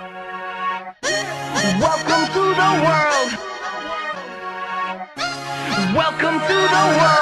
Welcome to the world. Welcome to the world.